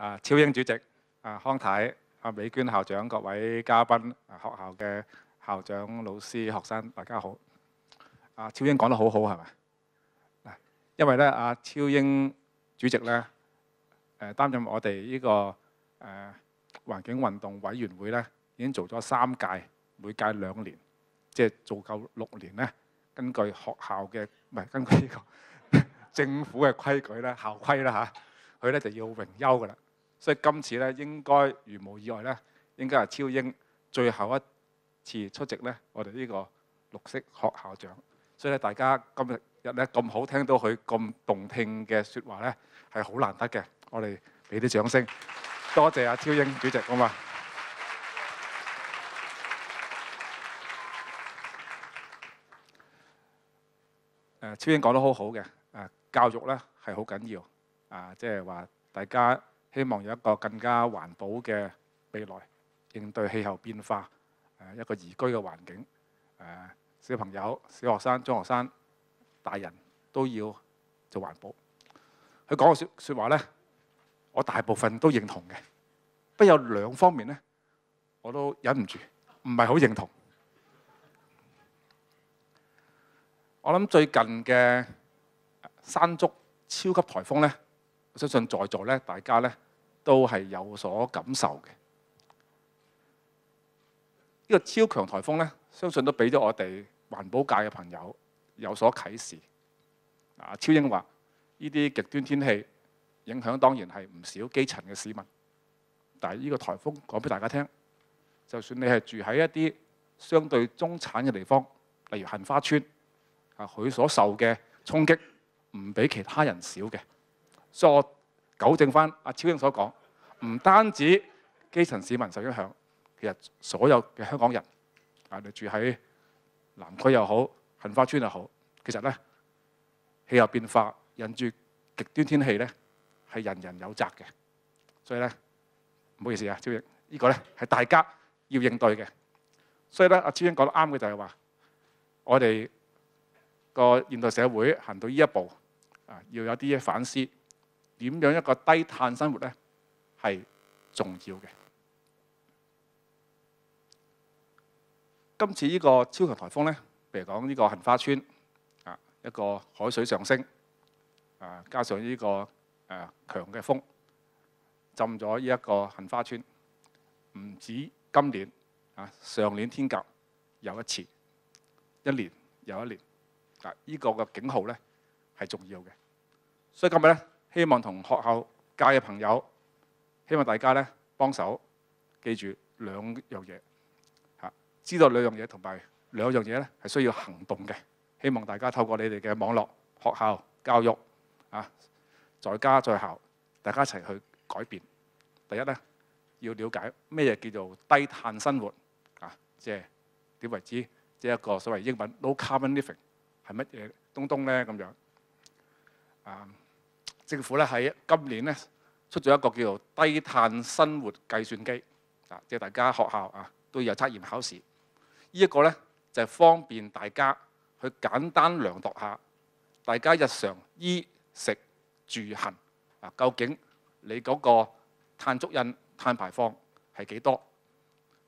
啊，超英主席、啊康太、阿美娟校長、各位嘉賓、啊學校嘅校長、老師、學生，大家好。啊，超英講得好好係咪？因為咧，阿超英主席咧，誒擔任我哋呢個誒環境運動委員會咧，已經做咗三屆，每屆兩年，即係做夠六年咧。根據學校嘅唔係根據呢個 政府嘅規矩咧，校規啦吓，佢咧就要榮休噶啦。所以今次咧應該如無意外咧，應該係超英最後一次出席咧，我哋呢個綠色學校長。所以咧，大家今日日咧咁好聽到佢咁動聽嘅説話咧，係好難得嘅。我哋俾啲掌聲，多謝阿超英主席好嘛。誒，超英講得好好嘅。誒，教育咧係好緊要。啊，即係話大家希望有一個更加環保嘅未來，應對氣候變化。誒，一個宜居嘅環境。誒，小朋友、小學生、中學生、大人都要做環保。佢講嘅説説話咧，我大部分都認同嘅。不過有兩方面咧，我都忍唔住，唔係好認同。我諗最近嘅山竹超級颱風咧，我相信在座咧大家咧都係有所感受嘅。呢個超強颱風咧，相信都俾咗我哋環保界嘅朋友有所啟示。啊，超英話：呢啲極端天氣影響當然係唔少基層嘅市民。但係呢個颱風講俾大家聽，就算你係住喺一啲相對中產嘅地方，例如杏花村。啊！佢所受嘅衝擊唔比其他人少嘅，所糾正翻阿超英所講，唔單止基層市民受影響，其實所有嘅香港人啊，你住喺南區又好，杏花村又好，其實咧氣候變化引住極端天氣咧係人人有責嘅，所以咧唔好意思啊，超英，呢個咧係大家要應對嘅，所以咧阿超英講得啱嘅就係話我哋。個現代社會行到呢一步，啊，要有啲嘢反思，點樣一個低碳生活咧係重要嘅。今次呢個超強颱風咧，譬如講呢個杏花村啊，一個海水上升，啊，加上呢個誒強嘅風，浸咗呢一個杏花村，唔止今年啊，上年天鴿有一次，一年又一年。啊！依個嘅警號咧係重要嘅，所以今日咧希望同學校界嘅朋友，希望大家咧幫手記住兩樣嘢嚇，知道兩樣嘢同埋兩樣嘢咧係需要行動嘅。希望大家透過你哋嘅網絡、學校教育啊，在家在校，大家一齊去改變。第一咧要了解咩嘢叫做低碳生活啊，即係點為之？即係一個所謂英文 low carbon living。係乜嘢東東咧？咁樣啊，政府咧喺今年咧出咗一個叫做低碳生活計算機啊，即係大家學校啊都有測驗考試。呢一個咧就方便大家去簡單量度下大家日常衣食住行啊，究竟你嗰個碳足印、碳排放係幾多？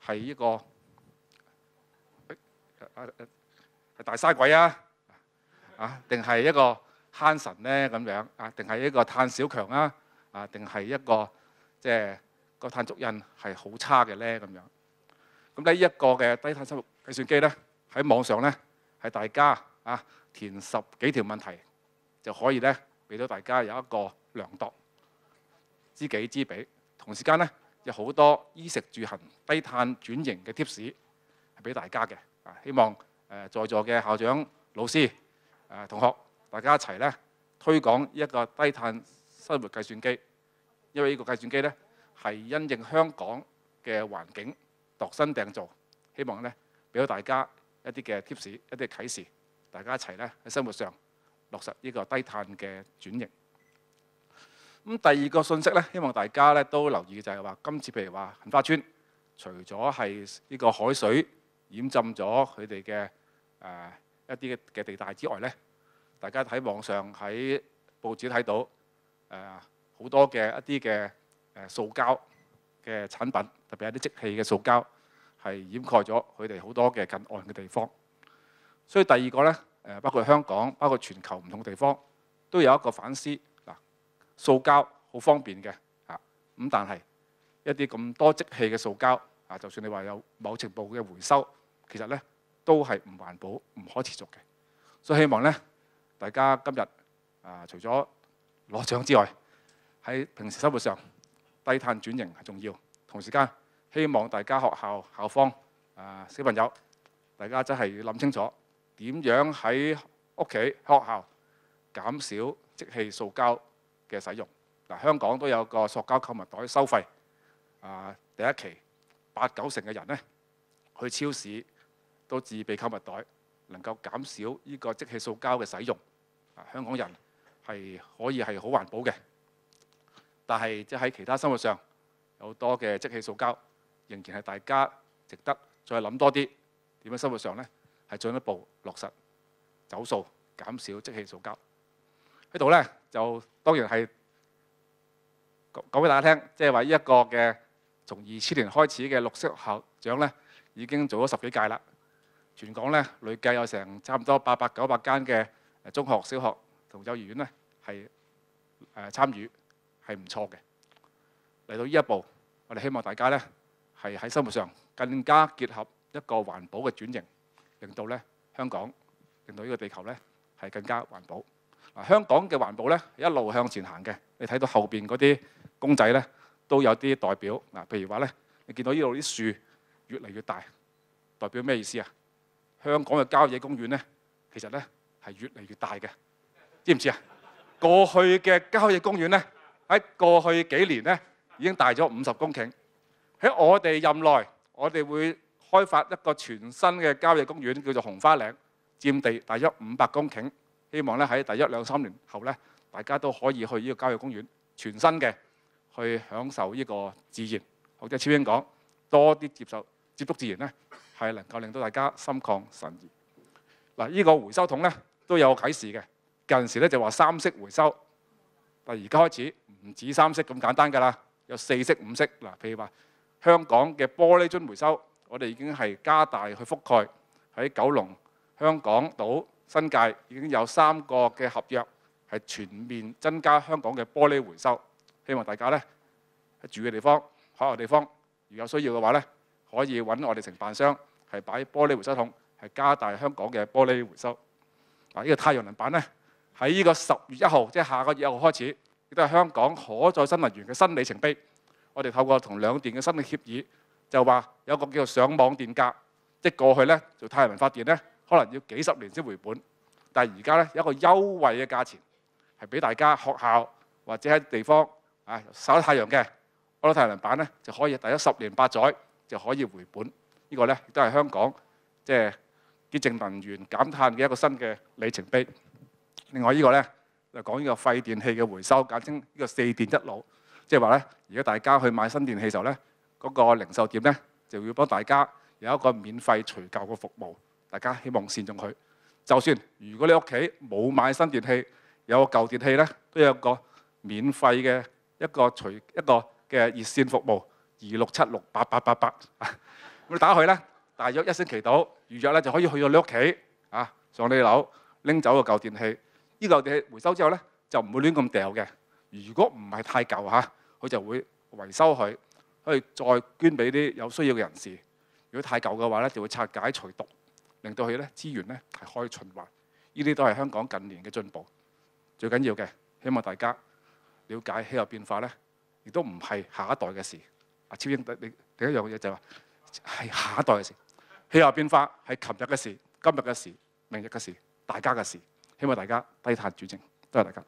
係呢個係大嘥鬼啊！啊，定係一個慳神咧咁樣啊？定係一個碳小強啊？啊，定係一個即係個碳足印係好差嘅咧咁樣。咁呢一個嘅低碳生活計算機咧，喺網上咧係大家啊填十幾條問題就可以咧俾到大家有一個量度知己知彼。同時間咧有好多衣食住行低碳轉型嘅 tips 係俾大家嘅。啊，希望誒在座嘅校長老師。誒同學，大家一齊咧推廣一個低碳生活計算機，因為呢個計算機咧係因應香港嘅環境度身訂造，希望咧俾到大家一啲嘅 tips、一啲嘅啟示，大家一齊咧喺生活上落實呢個低碳嘅轉型。咁第二個信息咧，希望大家咧都留意嘅就係話，今次譬如話杏花村，除咗係呢個海水淹浸咗佢哋嘅誒。一啲嘅地帶之外咧，大家喺網上喺報紙睇到誒好多嘅一啲嘅誒塑膠嘅產品，特別係啲即棄嘅塑膠，係掩蓋咗佢哋好多嘅近岸嘅地方。所以第二個呢，誒包括香港，包括全球唔同嘅地方，都有一個反思嗱，塑膠好方便嘅啊，咁但係一啲咁多即棄嘅塑膠啊，就算你話有某程度嘅回收，其實呢都係唔環保、唔可持續嘅。所以希望呢，大家今日啊，除咗攞獎之外，喺平時生活上低碳轉型係重要。同時間希望大家學校校方啊小朋友，大家真係要諗清楚點樣喺屋企學校減少即棄塑膠嘅使用。嗱，香港都有個塑膠購物袋收費啊，第一期八九成嘅人呢，去超市都自備購物袋，能夠減少呢個即棄塑膠嘅使用。啊，香港人係可以係好環保嘅，但係即喺其他生活上有多嘅即棄塑膠，仍然係大家值得再諗多啲點樣生活上呢，係進一步落實走數，減少即棄塑膠。喺度呢，就當然係講俾大家聽，即係話呢一個嘅從二千年開始嘅綠色校長呢，已經做咗十幾屆啦。全港呢，累計有成差唔多八百九百間嘅中學、小學同幼兒園呢，係誒參與，係唔錯嘅。嚟到呢一步，我哋希望大家呢，係喺生活上更加結合一個環保嘅轉型，令到呢香港，令到呢個地球呢，係更加環保。嗱，香港嘅環保呢，一路向前行嘅。你睇到後邊嗰啲公仔呢，都有啲代表。嗱，譬如話呢，你見到呢度啲樹越嚟越大，代表咩意思啊？香港嘅郊野公園呢，其實呢係越嚟越大嘅，知唔知啊？過去嘅郊野公園呢，喺過去幾年呢已經大咗五十公頃。喺我哋任內，我哋會開發一個全新嘅郊野公園，叫做紅花嶺，佔地大約五百公頃。希望咧喺第一兩三年後呢，大家都可以去呢個郊野公園，全新嘅去享受呢個自然。或者超英講，多啲接受接觸自然呢，係能夠令到大家心曠神怡。嗱，呢個回收桶呢，都有啟示嘅。近時咧就話三色回收，但而家開始唔止三色咁簡單㗎啦，有四色五色。嗱，譬如話香港嘅玻璃樽回收，我哋已經係加大去覆蓋喺九龍、香港島。新界已經有三個嘅合約係全面增加香港嘅玻璃回收，希望大家呢喺住嘅地方、學校地方，如有需要嘅話呢，可以揾我哋承辦商係擺玻璃回收桶，係加大香港嘅玻璃回收。嗱，呢個太陽能板呢，喺呢個十月一號，即係下個月一號開始，亦都係香港可再生能源嘅新里程碑。我哋透過同兩電嘅新嘅協議，就話有個叫做上網電價，即係過去呢做太陽能發電呢。可能要幾十年先回本，但係而家咧有一個優惠嘅價錢，係俾大家學校或者喺地方啊曬太陽嘅，攞太陽能板咧就可以第一十年八載就可以回本。呢個咧亦都係香港即係啲淨能源減碳嘅一個新嘅里程碑。另外呢個咧就講呢個廢電器嘅回收，簡稱呢個四電一腦，即係話咧，而家大家去買新電器時候咧，嗰個零售店咧就要幫大家有一個免費除舊嘅服務。大家希望善用佢。就算如果你屋企冇買新電器，有個舊電器呢，都有個免費嘅一個除一個嘅熱線服務，二六七六八八八八。咁你打去呢，大約一星期到預約呢，就可以去到你屋企啊，上你樓拎走個舊電器。呢舊電器回收之後呢，就唔會亂咁掉嘅。如果唔係太舊嚇，佢就會維修佢，可以再捐俾啲有需要嘅人士。如果太舊嘅話呢，就會拆解除毒。令到佢咧資源咧係可以循環，呢啲都係香港近年嘅進步。最緊要嘅，希望大家了解氣候變化咧，亦都唔係下一代嘅事。阿超英，你第一樣嘢就係話係下一代嘅事。气候变化係琴日嘅事、今日嘅事、明日嘅事、大家嘅事。希望大家低碳主政，多谢大家。